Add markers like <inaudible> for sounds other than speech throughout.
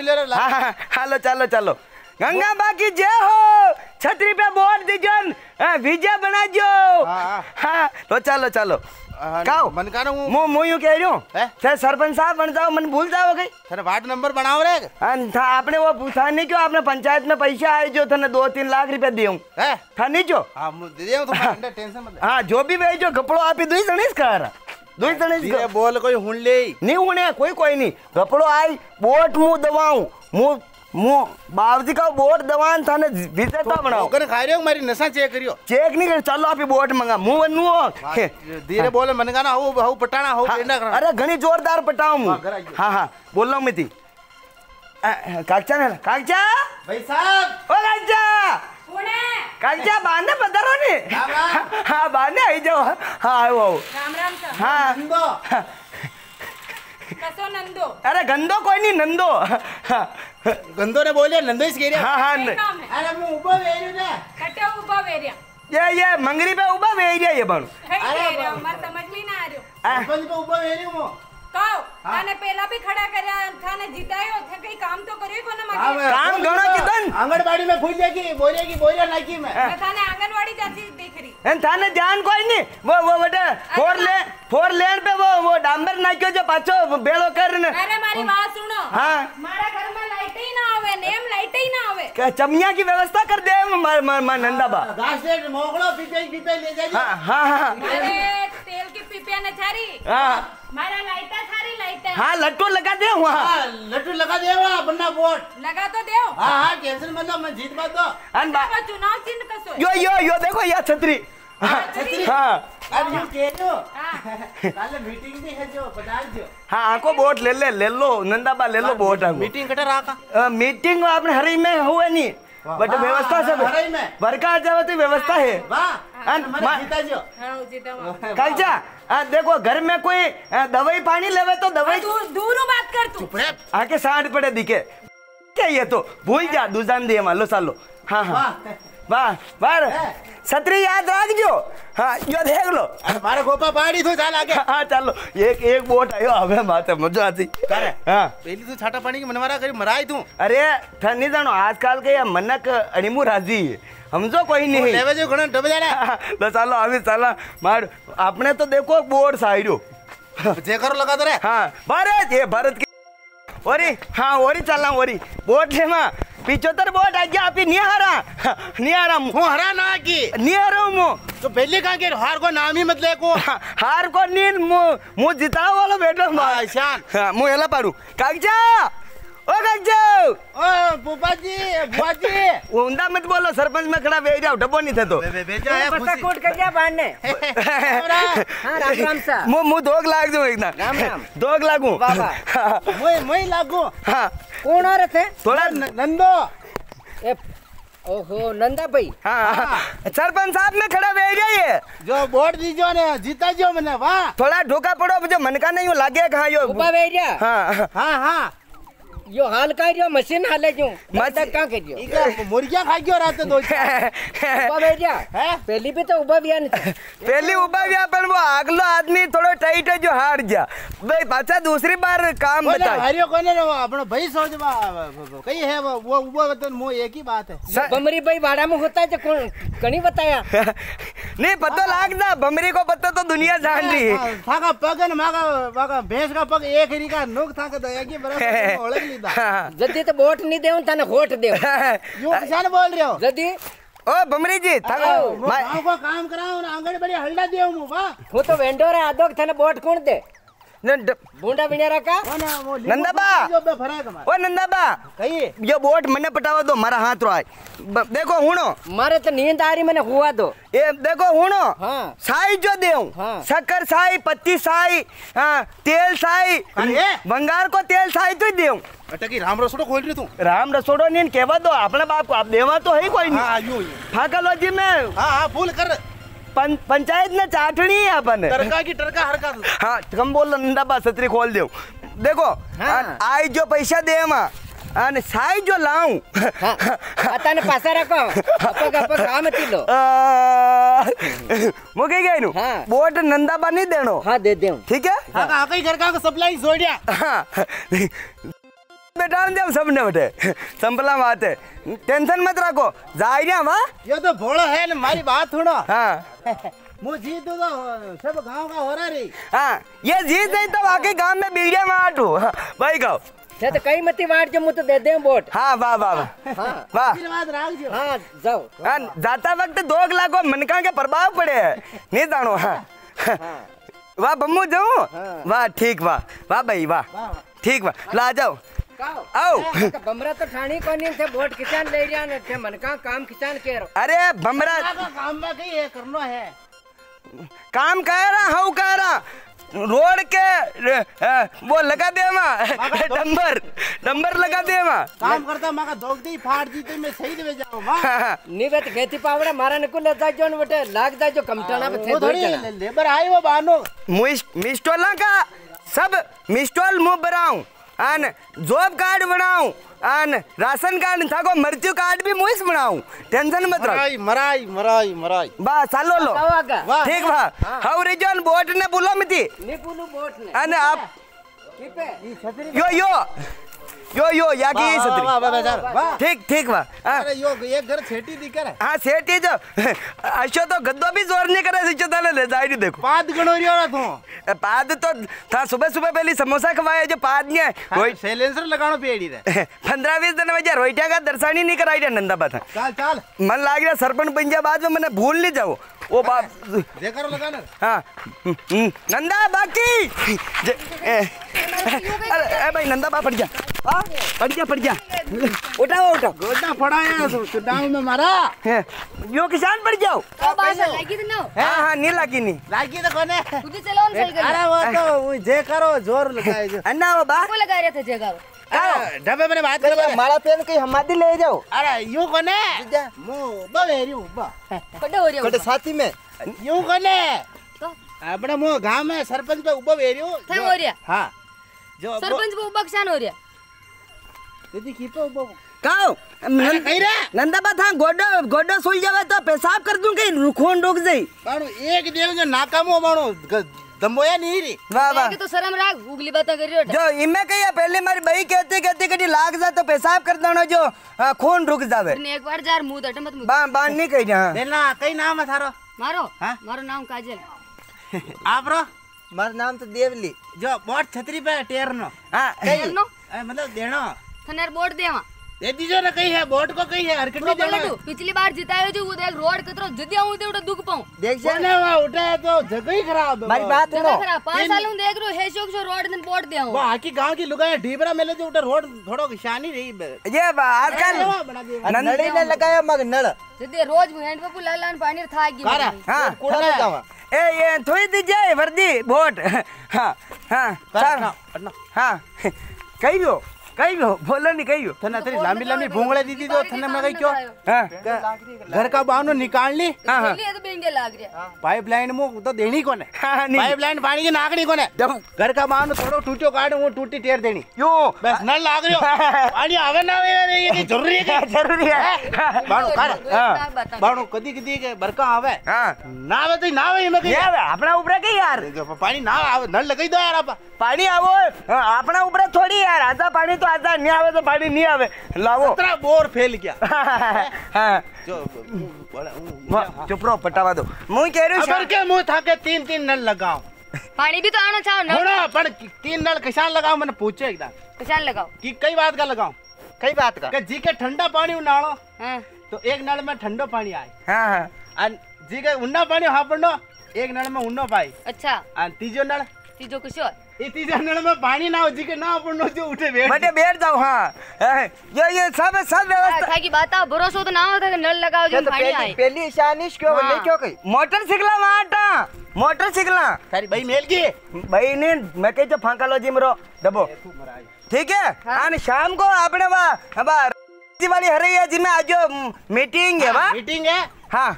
मिले हालो हाँ, हाँ, चलो चलो गंगा बाकी जय हो। छतरी पे वोट दीजन। विजय बना जो। हाँ, हाँ तो चलो चलो। काओ। मन का हूँ। मो मो यूँ कह रही हूँ सरपंच साहब बन जाओ मन भूल जाओ गई सर वार्ड नंबर बनाओ रे। था आपने वो पूछा नहीं क्यों? आपने पंचायत में पैसा आए जो थने दो तीन लाख रुपए दियो था नहीं जो? हाँ दे दियो तो टेंशन मत हाँ जो भी भेजो कपड़ो आप ही दुई जणीस कर। दुई जणीस धीरे बोल कोई हुन ले नहीं उन्हें कोई कोई नहीं कपड़ो आई बोट मुँह दवाऊं मुँह मुँह बाबजी का बोट दवान था ने विजेता बनाओ ओकने खा हो मारी नशा चेक करियो चेक नहीं कर चलो आप ही बोट मंगा मुँह बनू धीरे बोल मन का ना हो हो पटाना हो करा अरे घनी जोरदार पटाऊं हाँ, घर आई गयो। हाँ हाँ बोल रहा हूँ मैं थी कागचा ना कागचा भाई साहब ओ कागचा पुणे कागचा बांधने पधारो ने राम राम। हाँ बांधने आई जाओ हाँ आओ आओ राम राम सर हाँ नंदो कसो नंदो अरे गंदो कोई नहीं नंदो हाँ गंदो ने बोले नंदो इस केरिया हाँ हाँ काय काम है अरे मैं ऊपर वेरियो ने कटे उभा वेरिया ये ये मंगरी पे उबा वे एरिया ये बन है अरे वेरिया बाप। मार समझ में ना आ रह्यो सरपंच पे ऊपर वेरियो मो કાવ અને પેલા બી ખડા કર્યા થાને જીતાયો થે કઈ કામ તો કર્યું કોને हाँ, માગે मैं- काम घणो किधन? आंगनबाड़ी में फूल जाएगी बोलेगी बोलिया नाकी में મેં થાને આંગણવાડી જાતી દેખ રહી एन थाने ध्यान कोई नहीं वो वो बेटा फोर ले फोर लेन पे वो वो डांबर नाख्यो जो पाछो बेड़ो कर ने અરે મારી વાત સુનો हाँ મારા ઘરમાં લાઈટ ના આવે ને એમ લાઈટ ના આવે क्या चमिया की व्यवस्था कर दे मार मार मार नंदाबा घास से मोकड़ो पीपे पीपे ले जाइए हाँ ना थारी। हाँ। लट्टू हाँ, लगा दे वहाँ। हाँ, लट्टू लगा दे वहाँ बन्ना वोट लगा तो दे हाँ हाँ टेंशन मत मैं जीत बात तो। अन बा तो चुनाव चिन्ह कसो यो यो यो देखो या छतरी। छतरी? अब यू कह दो कल मीटिंग भी है जो बता दो हाँ आको वोट ले ले ले लो नंदाबा ले लो वोट आको मीटिंग कटा रहा का मीटिंग आपने हरी में हुए नहीं। ಬಟ್ ವ್ಯವಸ್ಥಾ ಸಭೆ ವರ್ಕಾಜಾವತಿ व्यवस्था है। हाँ, हाँ, कल्चा हाँ, देखो घर में कोई दवाई पानी लेवे तो दवाई दूर बात कर तू। आके सांड पड़े दिखे। क्या ये तो? भूल जा दूसरा दिए मान लो सालो। हाँ हाँ। વાહ વાર છત્રી યાદ રાખજો હા યો દેખ લો અરે મારા ગોપા પાડી તો ચાલ આગે હા ચાલો એક એક બોટ આવ્યો હવે માથે મજા આતી કરે હા પેલી તું છાટા પાણી કે મનવારા કરી મરાય તું અરે થની જાણો આજકાલ કે મનક અણીમુ રાજી સમજો કોઈ નહીં લેવા જો ઘણો ડબ જાડા તો ચાલો આવી ચાલો માર આપણે તો દેખો બોર્ડ સાયરો જે કરો લગાતો રે હા ભારત એ ભારત ઓરી હા ઓરી ચાલના ઓરી બોટ લેમાં पिचोतर बोट आ गया आपकी निहारा। निहारा मोहरा ना की। निहारा मो। तो पहले कहा के? हार को नाम ही मत लेको हार को नींद मो। मो जिताओ वाला बैठो हाँ, माँ शान हाँ मो हेला पारू। कागजा! ओ कागजा! ओ बुबा जी बुआ जी उंदा मत बोलो सरपंच में खड़ा बेज जाओ डब्बो नहीं थे तो। बेजा है पत्ता कोट कर गया बहन ने हाँ राम राम सा। मो मो दोग लाग जो एक ना। राम राम। दोग लागू। वाह वाह मोई मोई लागू। हाँ। कौन और थे थोड़ा नंदो। ओहो नंदा भाई। हाँ। सरपंच साहब में खड़ा बैठ जाइए जो वोट दीजो ने जीता जो मैंने वाह। थोड़ा ढोका पड़ो मुझे मन का नहीं लागे कहाँ हाँ। हाँ हाँ। यो हाल का जो मशीन हाले मशीन- मशीन कहाँ कर जो इका मुर्गिया खा गयो रात दो? <laughs> बैठ जा हैं? पहली भी तो ऊपर भी नहीं <laughs> पहली उबा गया पर वो अगलो आदमी थोड़ो टाइट है जो हार गया। भाई पाछा दूसरी बार काम बता हरियो कोने रे वो अपनो भाई सोच बा कहीं है वो वो वो वतन मो एक ही बात है। बमरी भाई भाड़ा में होता है जो कौन कहीं बताया? <laughs> नहीं पता लाग ना बमरी को पता तो दुनिया जान रही है। हाँ, थाका पग न मागा मागा भैंस का पग एक ही का नुक थाका दया की बराबर <laughs> ओळख लीदा जदी तो वोट नहीं देऊं थाने होट दे यूँ किसान बोल रहे हो? जदी? ओ बमरी जी थाको। मा- काम कराऊं ना आँगन बड़ी हल्ला देऊ मु वाह वो तो वेंडोर है आदोक थाने वोट कौन दे? बूंदा बिनेरा का वो ना वो नंदा बा। जो बे फराक मार। ओ नंदाबा! कही ये बोट मने पटावा दो मारा हाथ रो आए देखो हुणो। मारे तो नींद आ रही मैंने हुआ दो। ये देखो हुणो। हाँ। साई जो देऊ हाँ। शक्कर साई पत्ती साई हाँ, तेल साई अरे! बंगार को तेल साई तो देऊ। अटकी राम रसोड़ो खोल रही तू? राम रसोड़ो नहीं कहवा दो अपने बाप को आप देवा तो है कोई नहीं हाँ यूँ यूँ फाकलॉजी में। हाँ हाँ फूल कर। पं, पंचायत ने चाटनी है अपन। टरका की टरका हरका हाँ कम बोल नंदा छतरी खोल दे देखो हाँ। आई जो पैसा दे मा अन साई जो लाऊं। हाँ आता ने पासा रखो। अपक अपक काम तिलो मुके गई नु? हाँ। बोट नंदाबा नहीं देनो हाँ दे दे ठीक है? हाँ कहीं घर का सप्लाई जोड़िया। हाँ। बेटा जब सब बटे संपला बात है टेंशन मत रखो जाएगा वहाँ ये तो भोड़ा है ना हमारी बात सुनो। हाँ। <laughs> जीत तो सब गाँव का हो रहा रही हाँ ये जीत नहीं तो बाकी गाँव में बिगड़े माटू भाई गाँव तो कई मती वाट जो मुझे तो दे दे वोट। हाँ वाह वाह वाह। हाँ, वाह। हाँ जाओ। हाँ जाता वक्त दो लाख मनका के प्रभाव पड़े है। नहीं जानो हाँ।, हाँ। वाह बम्मू जाऊ? हाँ। वाह ठीक वाह। वाह भाई वाह। ठीक वाह। ला जाओ। बमरा तो ठाणी को नहीं थे बोट किसान ले रिया ने थे मन का काम किसान के रो अरे बमरा काम में कही है करनो है काम कह रहा हूँ कह रहा रोड के वो लगा दे मा नंबर नंबर लगा दे मा काम करता माका दोग दी फाड़ दी तो मैं सही दे जाओ मा निवेत खेती पावड़ा मारा ने कुल दा जोन बटे लाग दा जो कमटाना बथे थोड़ी लेबर आई वो बानो मिस्टोला का सब मिस्टोल मु बराऊ अन जॉब कार्ड बनाऊँ अन राशन कार्ड था को मृत्यु कार्ड भी मुइस बनाऊँ। टेंशन मत रहो मराई मराई मराई मराई। बा सालो लो। ठीक बा हाँ। हाउ रिजन बोट ने बोलो मती? ने बोलू बोट ने। अन आप यो यो। यो यो या की वाह, सतरी वाह, वाह, वाह, वाह। ठीक ठीक बा हाँ। अरे यो एक घर छेटी दिकर है। हाँ सेठ जो <laughs> अशो तो गद्दो भी ज़ोर नहीं करे सिचो ताले ले जाई देखो। पाद गणो रियो तू। पाद तो था सुबह सुबह पहले समोसा खवाए जो पाद नहीं है वही साइलेंसर लगानो पेड़ी रे। <laughs> पंद्रह बीस दिन बजे रोइटिया का दर्शानी नहीं कराई रहा नंदा बात चल चल। मन लाग रहा सरपंच बन जा बाद में मैंने भूल नहीं जाओ ओ बाप देखो लगाना। हाँ। हम्म, नंदा बाकी। अरे ए भाई नंदा बा पड़ जा हाँ, पड़ जा पड़ जा उठाओ उठाओ। गोडा पड़ा है तो में मारा। हे, यो किसान पड़ जाओ। तो लागी तो ना? हाँ हाँ नहीं लागी नहीं। लागी तो कोने खुद ही अरे वो तो जे करो ज़ोर लगाए जो। अन्ना वो बा को लगा रहे थे बात करो मारा पेन कहीं हमारी ले जाओ अरे यूँ कोने मु बवेरी बा कड़े हो रहे हो साथी में यूँ कोने तो अपने मो गाँव में सरपंच पे उबो वेरियो थे हो रहा हाँ जो सरपंच वो बक्शान हो रहा दीदी की पे उबो काओ अरे कहीं रे नंदा बा था गोडो गोडो सुल जावे तो पेशाब कर दूँ कहीं खून रुक जाई बाणो एक देव जो नाकामो बाणो ग- दम्बोया नहीं री। वाह वाह। तो शर्म राख उगली बातें कर रही जो इमे कही पहले मारी बही कहती कहती कटी लाग जा तो पेशाब कर देना जो खून रुक जावे। ने एक बार जार मुँह दटे मत बाण नहीं कही हाँ देना कई नाम है थारो? मारो हाँ? मारो नाम काजल। <laughs> आप रो। मारा नाम तो देवली। जो बोट छतरी पे टेरनो। हाँ। नो मतलब देनो। थनेर बोट को कहीं है हरकत तो नहीं बोले देना तू पिछली बार जितायो जो वो देख रोड कतरो जदिया हूँ तेवडो दुख पाऊँ। देख कोने वहाँ उठा है तो जगह ही खराब है मारी वहाँ। बात सुनो। खराब। पाँच साल हूँ देख रो है शोक शो रोड दिन बोर्ड दे हूँ। वो आकी गाँव की लुगाई ढीबरा मेले जो उठा रोड थोड़ो शानी रही ये बा आजकल वहाँ नंदी ने लगाया मग नल। जदे रोज हैंड पंप लालान पानी था की हाँ कूड़ा ले ए ये थोड़ी दीजिए वर्दी वोट हाँ हाँ ना हाँ हो कही भी हो बोलो नहीं कही हो थने तेरी लंबी लंबी भूंगड़े दी थी तो थने में गई क्यों हाँ घर का बावनो निकाल ली हाँ हाँ ये तो बेंगे लाग रहा पाइपलाइन में तो देनी कौन है हाँ नहीं पाइपलाइन पानी की नाकनी कौन है घर का बावनो थोड़ो टूटो काट वो टूटी टेर देनी यूँ बस नल लाग रही हो पानी आवे ना आवे ये ज़रूरी है ज़रूरी है बावनो कार हाँ कदी कदी के बरका आवे हाँ ना आवे तो ना आवे इमे ये कहीं अपना ऊपर के यार पानी ना आवे नल लगाई दो यार पानी आवो अपना ऊपर थोड़ी यार आता पानी तो आता नहीं आवे तो पानी नहीं आवे लावो इतना बोर फेल गया हाँ जो चुप रहो पटावा दो मुँह कह रही हूँ अगर के मुँह था के तीन तीन नल लगाओ पानी भी तो आना चाहो ना होना पर तीन नल किसान लगाओ मैंने पूछे एकदम पहचान लगाओ कि कई बात का लगाओ कई बात का कि जी के ठंडा पानी उनाड़ो हाँ तो एक नल में ठंडो पानी आए हाँ हाँ और जी के उन्ना पानी हाँ पड़ो एक नल में उन्नो पाई अच्छा और तीजो नल तीजो और ये तीसरे नल में पानी ना हो जी के ना पड़ो जो उठे बैठ बटे बैठ जाओ हाँ हाँ, ये ये सब सब व्यवस्था था की बात आ भरोसा तो ना होता कि नल लगाओ जो पानी आए पहली शानिश क्यों हाँ। क्यों कही मोटर सिखला वहाँ मोटर सिखला सारी भाई मेल की भाई ने मैं कही तो फांका लो जिम रो दबो ठीक है हाँ शाम को अपने वहाँ वहाँ वाली हरी है जिसमें आज जो मीटिंग है वहाँ मीटिंग है हाँ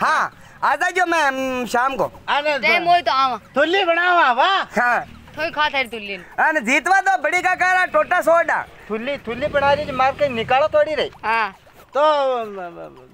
हाँ आता जो मैं हम्म, शाम को। अरे मोई तो आवा। तुल्ली बनावा वाह। हाँ। थोड़ी खा थारी तुल्ली अन हाँ, जीतवा तो बड़ी का करा टोटा सोडा। तुल्ली तुल्ली बना रही मार के निकालो थोड़ी रही हाँ। तो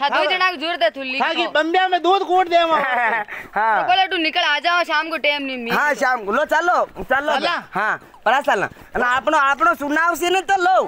था दो जना ज़ोर दे थुल्ली थागी बम्बिया में दूध कूट दे हाँ। <laughs> हाँ। तो बोले तू निकल आ जाओ शाम को टाइम नहीं मिले हाँ शाम को। लो चलो चलो। हाँ परा चलना ना आपनो आपनो सुनाओ से नहीं तो लो।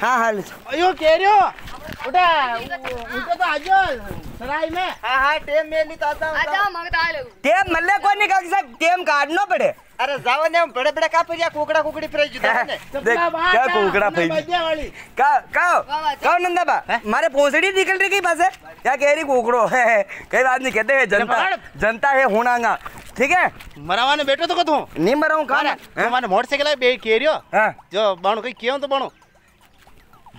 हाँ हाँ यो कह रहे उठा। उठा तो आजो। सराय में। हाँ हाँ टेम में नहीं तो आता हूँ आजा माँगता है लोग। टेम मल्ले को निकाल के टेम काटना पड़े। अरे जाओ ने बड़े बड़े का या कुकड़ा कुकड़ी फ्राई जुदा हाँ, ने क्या कुकड़ा फ्राई का का का नंदा बा? हाँ। मारे पोसड़ी निकल रही की बस है क्या कह रही कुकड़ो? है कई आदमी कहते हैं जनता है ठीक है? मरावा ने बैठो तो को तू नहीं मराऊं का हाँ? तुम्हारे मोटरसाइकिल है बे केरियो जो बाणो कई कियो तो बाणो?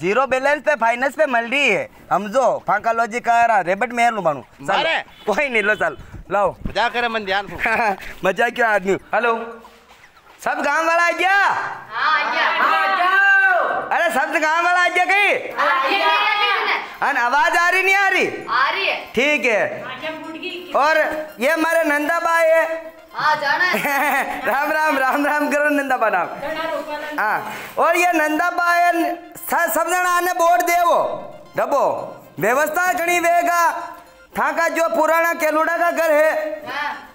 ज़ीरो बैलेंस पे फाइनेंस पे मिल रही है। हम जो फांका लॉजिक का रहा रेबट मेयर लो बानू। चल मारे। कोई नहीं लो चल। लाओ। मज़ा करे मन ध्यान <laughs> मज़ा क्यों आदमी? हेलो। सब गाँव वाला आ गया? हाँ आ गया। अरे सब गाँव वाला आ गया कहीं? अन आवाज़ आ रही नहीं आ रही? आ रही है। ठीक है। और ये हमारे नंदा भाई है हाँ जाना है। राम राम राम राम करो नंदाबा राम हाँ और ये नंदाबा सब जना आने बोर्ड देवो डबो व्यवस्था घनी वेगा था का जो पुराना केलुड़ा का घर है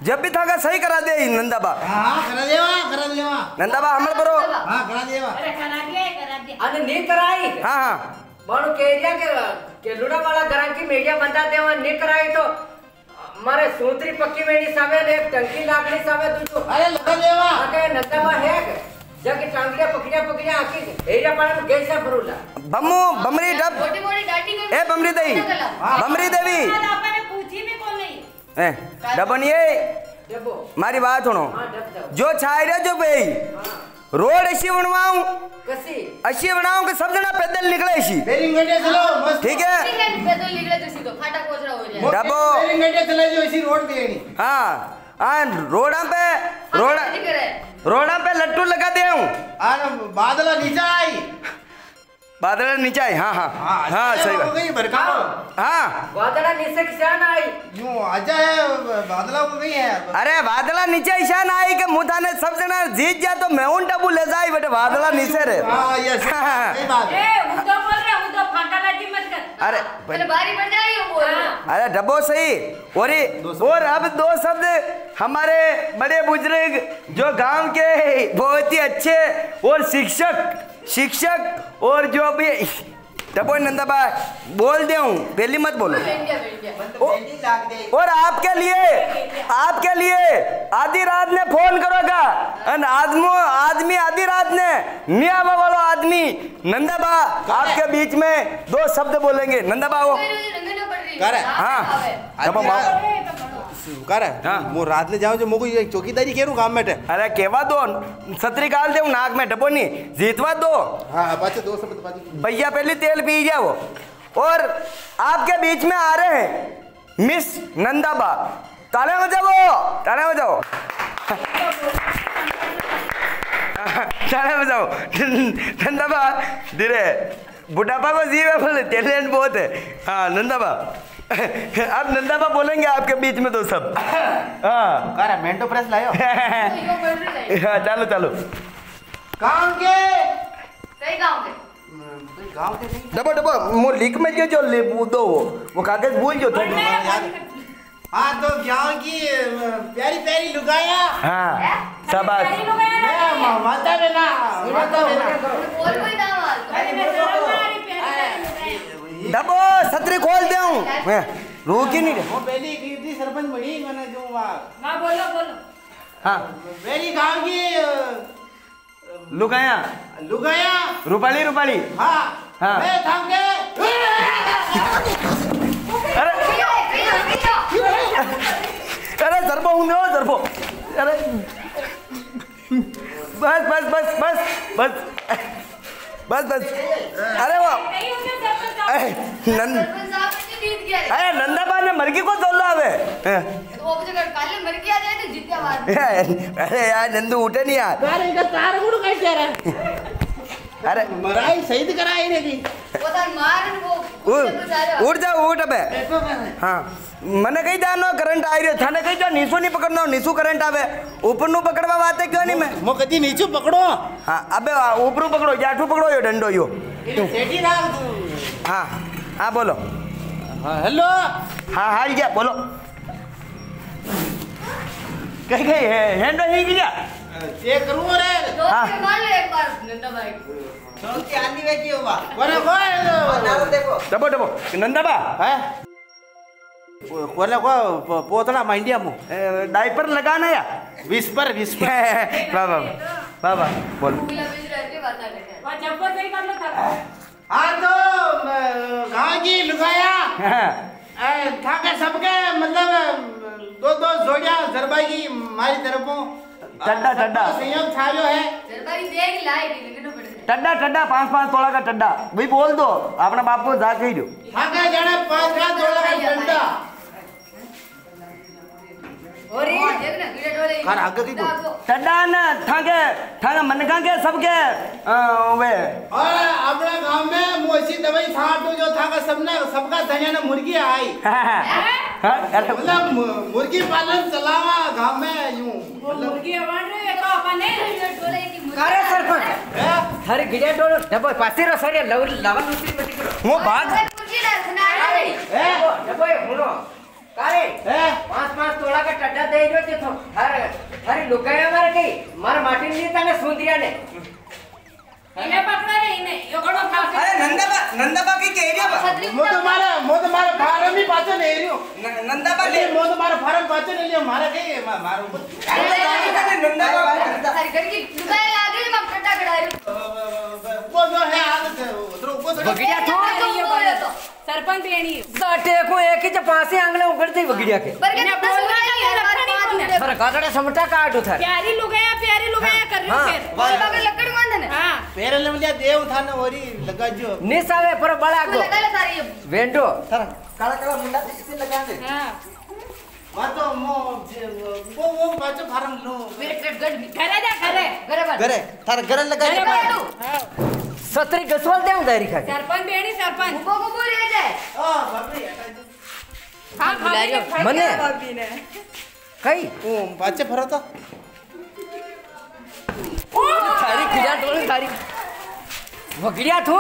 जब भी था का सही करा दे नंदाबा हां करा देवा करा देवा नंदाबा हमल करो हां करा देवा अरे करा दे करा दे अरे नहीं कराई हां हां बण केरिया के केलुड़ा वाला घर की मीडिया बता देवा नहीं कराई तो મારે सूत्री पक्की मेरी सामे ने एक टंकी लाकड़ी सामे तुझको अरे लगा देवा आके नंदावा है जग टांगड़िया पकड़िया पकड़िया आकी एरिया पाड़ा में कैसा फरूला बम्मू बमरी डब मोटी मोटी डाटी को ए बमरी देवी बमरी देवी पूछी भी कौन नहीं ए डबन ये जबो मारी बात सुनो हाँ डब जाओ जो छाई रहे जो भाई रोड ऐसी बनवाऊ? ऐसी बनाऊ कि सब जना पैदल निकले ऐसी? ठीक है? तो हो डबो। हाँ हाँ रोड़ा पे रोड़ा रोड़ा पे लट्टू लगा दे बादल नीचे आई। बादल नीचे आए हाँ हाँ। हाँ सही बात। गई बरका हाँ। वादड़ा निसे किसान आई। यूँ आजा है बादल हो गई है। अरे बादला नीचे ईशान आई के मुँह थाने सब जना जीत जा तो मैं उन टबू ले जाई बेटे बादला नीचे रे। हाँ ये सही बात है। ए हूँ तो बोल रहा हूँ तो फाटा लाजी मत कर। अरे पहले बारी वो बोल अरे डब्बो सही। और और अब दो शब्द हमारे बड़े बुज़ुर्ग जो गाँव के बहुत ही अच्छे और शिक्षक शिक्षक और जो भी डब्बो नंदा बोल दे हूँ पहली मत बोलो। इंडिया और आपके लिए आपके लिए आधी रात ने फ़ोन करोगा और आदमो आदमी आधी रात ने नियाबा वालो आदमी। नंदाबा आपके बीच में दो शब्द बोलेंगे। नंदा नंदाबा वो है? हाँ हाँ। जाऊँ जो मुको ये चौकीदारी केरू काम में अरे केवा दो सतरी काल दे नाक में डबो नहीं जीतवा दो हाँ पाचे दो शब्द पाचे भैया पहले तेल पी वो और आपके बीच में आ रहे हैं मिस नंदाबा ताले बजाओ ताले बजाओ ताले बजाओ नंदाबा धीरे बुढ़ापा को जीव है बोले टैलेंट बहुत है हाँ नंदाबा <laughs> अब नंदाबा बोलेंगे आपके बीच में तो सब। <laughs> हाँ। मेंटो प्रेस लायो। <laughs> है चालो चालो। काम के। कई गाँव के। गाँव के नहीं। डबो डबो वो लिख में जो जो ले दो वो वो कागज़ भूल जो थोड़ी। हाँ तो गाँव की प्यारी प्यारी लुगाया हाँ शाबाश। मैं माता बेना माता बेना बोल कोई नाम आ डबो खोल दे मैं रुक ही नहीं रहे? वो पहली की सरपंच बनी मैंने जो हाँ बोलो बोलो। हाँ। मेरी गाँव की लुगाया। लुगाया। रूपाली रूपाली। हाँ। हाँ। मैं थम के अरे। अरे जरबो हूँ जरबो। अरे। बस बस बस बस बस। बस बस। अरे वो अरे नंदा बार ने मरगी को दोला आवे तो अरे यार नंदू उठे नहीं यार। अरे इनका तार गुड़ कैसे रहा अरे मराई सही कराई ने की। उठ जा उठ अबे। हाँ। मने कही जानो करंट आई रहे थाने कही जा नीसू नहीं पकड़ना नीसू करंट आवे। ऊपर नु पकड़वा बात क्यों नहीं मैं? मो कदी नीचू पकड़ो। हाँ अबे ऊपर पकड़ो जाठू पकड़ो यो डंडो यो। सेठी राव तू हाँ हाँ बोलो। हाँ, हेलो। हाँ हार गया बोलो। कहीं कहीं है हैंड ही गया चेक करूँ अरे हाँ? एक बार नंदा भाई। के आंधी बैठी होगा अरे वो देखो। डबो डबो नंदा बा? है? कोले को माइंडिया मु। डायपर लगाना या? Whisper Whisper. <laughs> बाबा बाबा। बोलो। वाह सही कर लो था हाँ तो गाँव की लुगाया। हाँ, था के सबके मतलब दो दो जोड़िया जरबाई की मारी तरफों। टड्डा, टड्डा। संयोग छायो है। सरकारी देख लाई टड्डा टड्डा पाँच पाँच तोड़ा का टड्डा भाई बोल दो अपने बाप को जा कही दो। था के जाने पाँच पाँच जोड़ा का डंडा। ओरे देख ना कीड़े डोले कर आग की को टडान थागे थागे मनका के सबके वे और अपने गाँव में मोसी दवाई छाट जो थागा सबने सबका धनिया ने मुर्गी आई मतलब मुर्गी पालन चलावा गाँव में यूँ मुर्गी बन रहे तो अपने डोले की करे सरपंच हर गिड़े डोले डबो पासी रो सारे लवन लवन उतरी मत करो वो बात ए डबो हुनो कारे? हैं? पाँच पाँच तोला का टड्डा दे दियो जे तो हर हर लुकाया मारे गई मार माटी ने तने सुंदरिया ने। इने पकड़ा रे इने योगड़ो खा अरे नंदाबा नंदाबा की केरिया बा। मोद तो मारे मोद तो मारे फार्म ही पाछे ने रियो नंदाबा ले मोद तो मारे फार्म पाछे ने लियो मारे गई मारो नंदाबा हर घर की लुकाया लागे मम टड्डा गड़ा रियो वो जो है वगड़िया थोड़ा सरपंच बेणी सटे को एक ही पासे आंगले उगड़ दी वगड़िया के पर के बोलना नहीं रखा नहीं पर काटड़े समटा काट उठा प्यारी लुगाया प्यारी लुगाया कर रही है बोल बगल लकड़ बाँध ने हाँ पैर ले लिया देव था ना ओरी लगा जो निसावे पर बड़ा को लगा ले सारी वेंडो सर काला काला मुंडा इससे लगा दे हाँ मातो मो वो वो बाजो फार्म लो मेरे पेट गड़ घरे जा घरे घरे थारे घरे लगा दे हाँ સત્રી ગસવાલ તેમ દારી ખાકે સરપંચ બેણી સરપંચ. ઊભો ઊભો રહે જાય. ઓ બાપરી હા ખાલી મને? બાપીને. કઈ? ઓમ પાછે ફરતો ઓ તારી ખીજા ટોળી તારી વગડ્યા થો